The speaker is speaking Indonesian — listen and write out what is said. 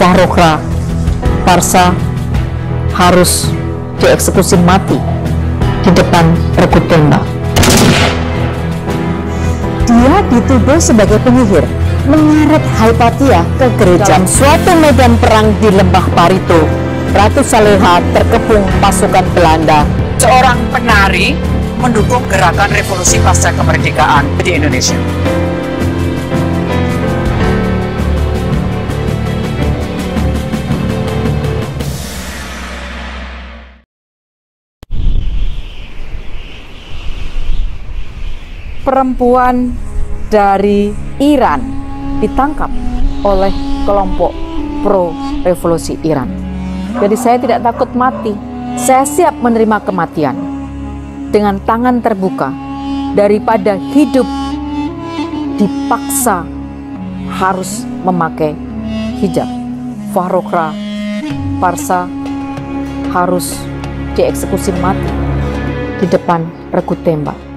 Fahrokra Parsa harus dieksekusi mati di depan regu tembak. Dia dituduh sebagai penyihir, menyeret Hypatia ke gereja. Dalam suatu medan perang di lembah Parito, Ratu Saleha terkepung pasukan Belanda. Seorang penari mendukung gerakan revolusi pasca kemerdekaan di Indonesia. Perempuan dari Iran ditangkap oleh kelompok pro revolusi Iran. Jadi saya tidak takut mati. Saya siap menerima kematian dengan tangan terbuka daripada hidup dipaksa harus memakai hijab. Fahrokra Parsa harus dieksekusi mati di depan regu tembak.